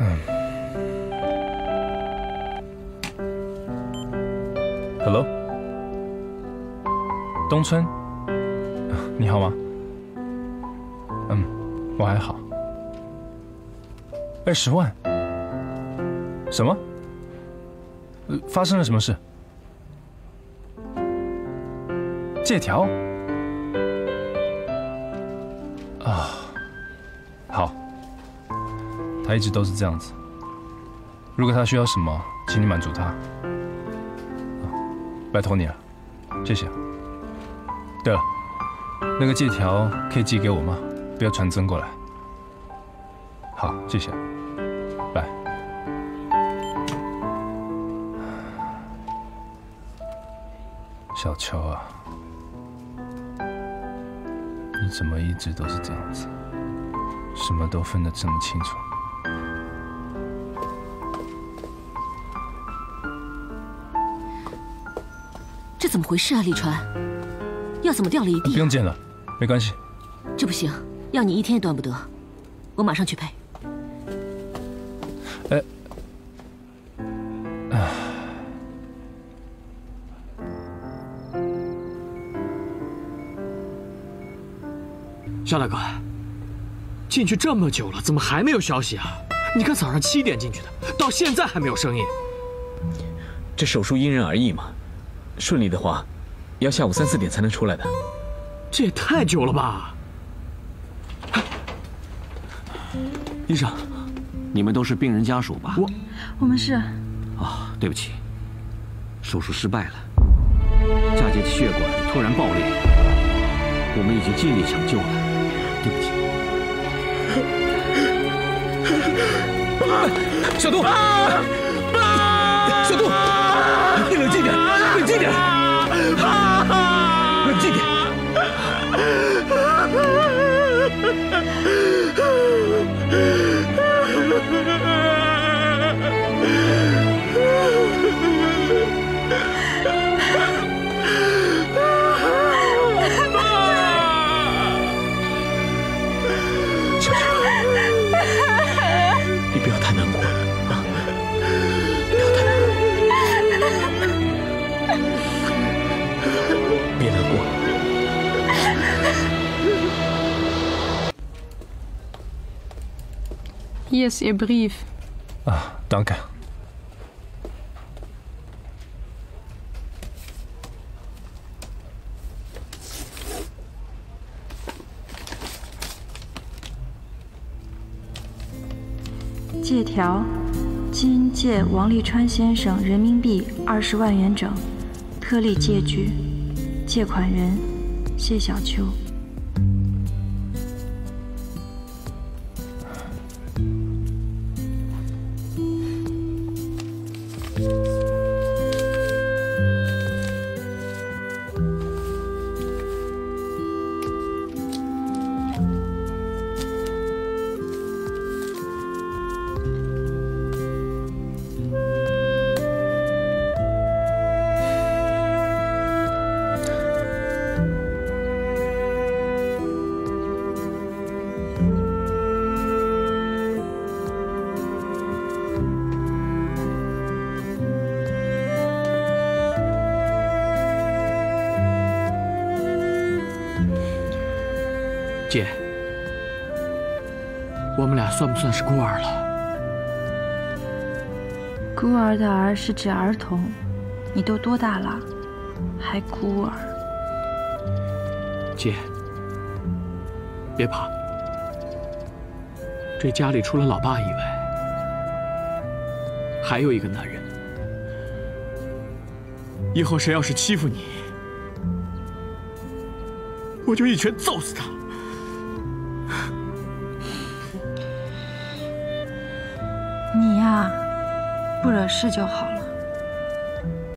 嗯。Hello，东村，你好吗？嗯，我还好。二十万？什么？发生了什么事？借条？啊，好。他一直都是这样子。如果他需要什么，请你满足他。拜托你了，谢谢。对了，那个借条可以寄给我吗？不要传真过来。好，谢谢。拜。小秋啊，你怎么一直都是这样子？什么都分得这么清楚？怎么回事啊，李川？药怎么掉了一地？不用见了，没关系。这不行，药你一天也断不得。我马上去配。哎，肖大哥，进去这么久了，怎么还没有消息啊？你看早上七点进去的，到现在还没有声音。这手术因人而异嘛。顺利的话，要下午三四点才能出来的。这也太久了吧！医生，你们都是病人家属吧？我，我们是。啊，对不起，手术失败了，嫁接血管突然爆裂，我们已经尽力抢救了，对不起。小杜，小杜，点。冷静点，冷静点。Hier ist Ihr Brief. Ah, danke. 借条，今借王立川先生人民币二十万元整，特例借据，借款人谢小秋。姐，我们俩算不算是孤儿了？孤儿的儿是指儿童，你都多大了，还孤儿？姐，别怕，这家里除了老爸以外，还有一个男人。以后谁要是欺负你，我就一拳揍死他。不惹事就好。